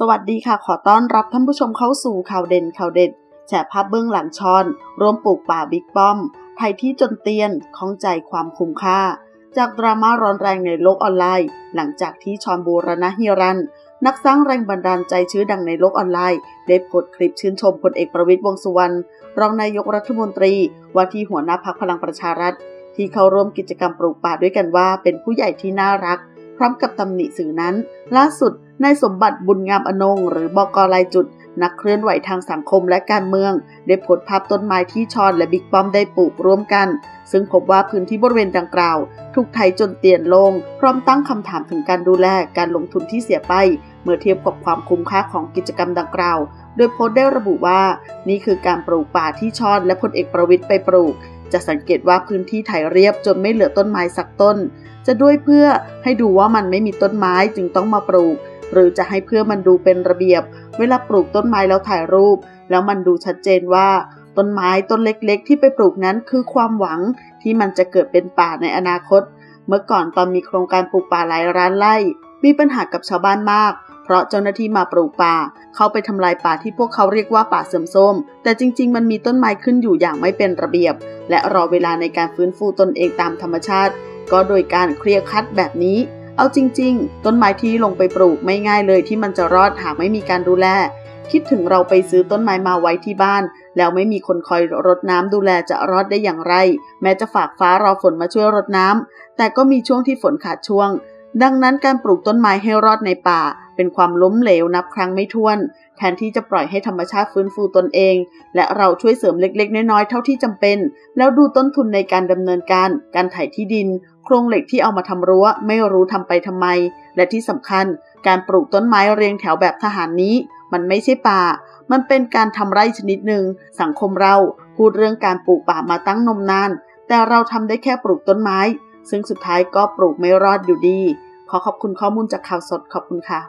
สวัสดีค่ะ ขอต้อนรับท่านผู้ชมเข้าสู่ข่าวเด่นข่าวเด็ดแฉภาพเบื้องหลังชอนร่วมปลูกป่าบิ๊กป้อม ไทยที่จนเตียนข้องใจความคุ้มค่า จากดราม่าร้อนแรงในโลกออนไลน์ หลังจากที่ชอนบูรณะฮิรัน นักสร้างแรงบันดาลใจชื่อดังในโลกออนไลน์ ได้โพสต์คลิปชื่นชมพลเอกประวิตยวงสุวรรณรองนายกรัฐมนตรีว่าที่หัวหน้าพักพลังประชารัฐ ที่เข้าร่วมกิจกรรมปลูกป่าด้วยกันว่า เป็นผู้ใหญ่ที่น่ารัก พร้อมกับตำหนิสื่อนั้น ล่าสุดนายสมบัติบุญงามอนง หรือบอกลายจุด นักเคลื่อนไหวทางสังคมและการเมือง ได้โพสภาพต้นไม้ที่ชอนและบิ๊กป้อมได้ปลูกร่วมกัน ซึ่งพบว่าพื้นที่บริเวณดังกล่าว ถูกไถจนเตียนลง พร้อมตั้งคำถามถึงการดูแลการลงทุนที่เสียไป เมื่อเทียบกับความคุ้มค่าของกิจกรรมดังกล่าว โดยโพสต์ได้ระบุว่า นี่คือการปลูกป่าที่ชอนและพลเอกประวิตยไปปลูก จะสังเกตว่าพื้นที่ไถเรียบจนไม่เหลือต้นไม้สักต้น จะด้วยเพื่อให้ดูว่ามันไม่มีต้นไม้จึงต้องมาปลูก หรือจะให้เพื่อมันดูเป็นระเบียบ เวลาปลูกต้นไม้แล้วถ่ายรูป แล้วมันดูชัดเจนว่า ต้นไม้ต้นเล็กๆ ที่ไปปลูกนั้นคือความหวังที่มันจะเกิดเป็นป่าในอนาคต เมื่อก่อนตอนมีโครงการปลูกป่าหลายร้านไร่ มีปัญหากับชาวบ้านมาก เพราะเจ้าหน้าที่มาปลูกป่า เขาไปทำลายป่าที่พวกเขาเรียกว่าป่าเสื่อมโทรมแต่จริง ๆ มันมีต้นไม้ขึ้นอยู่อย่างไม่เป็นระเบียบ และรอเวลาในการฟื้นฟูตนเองตามธรรมชาติ ก็โดยการเคลียร์คัดแบบนี้เอาจริง ๆ ต้นไม้ที่ลงไปปลูกไม่ง่ายเลยที่มันจะรอดหากไม่มีการดูแล คิดถึงเราไปซื้อต้นไม้มาไว้ที่บ้าน แล้วไม่มีคนคอยรดน้ำดูแลจะรอดได้อย่างไร แม้จะฝากฟ้ารอฝนมาช่วยรดน้ำแต่ก็มีช่วงที่ฝนขาดช่วง ดังนั้นการปลูกต้นไม้ให้รอดในป่า เป็นความล้มเหลวนับครั้งไม่ถ้วน แทนที่จะปล่อยให้ธรรมชาติฟื้นฟูตนเอง และเราช่วยเสริมเล็กๆ น้อยๆ เท่าที่จำเป็น แล้วดูต้นทุนในการดำเนินการ การไถที่ดิน โครงเหล็กที่เอามาทำรั้ว ไม่รู้ทำไปทำไม และที่สำคัญ การปลูกต้นไม้เรียงแถวแบบทหารนี้ มันไม่ใช่ป่า มันเป็นการทำไร่ชนิดหนึ่ง สังคมเราพูดเรื่องการปลูกป่ามาตั้งนมนาน แต่เราทำได้แค่ปลูกต้นไม้ ซึ่งสุดท้ายก็ปลูกไม่รอดอยู่ดี ขอขอบคุณข้อมูลจากข่าวสดขอบคุณค่ะ